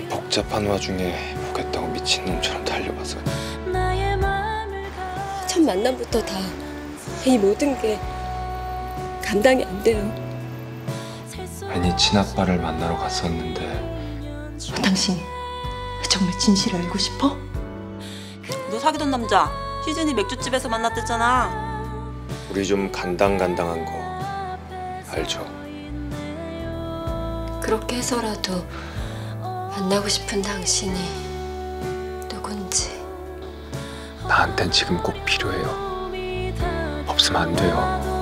이 복잡한 와중에 보겠다고 미친놈처럼 달려와서 첫 만남부터 다 이 모든 게 감당이 안 돼요. 괜히 친아빠를 만나러 갔었는데 당신 정말 진실을 알고 싶어? 너 사귀던 남자 희준이 맥주집에서 만났댔잖아. 우리 좀 간당간당한 거 알죠? 그렇게 해서라도 만나고 싶은 당신이 누군지 나한텐 지금 꼭 필요해요. 없으면 안 돼요.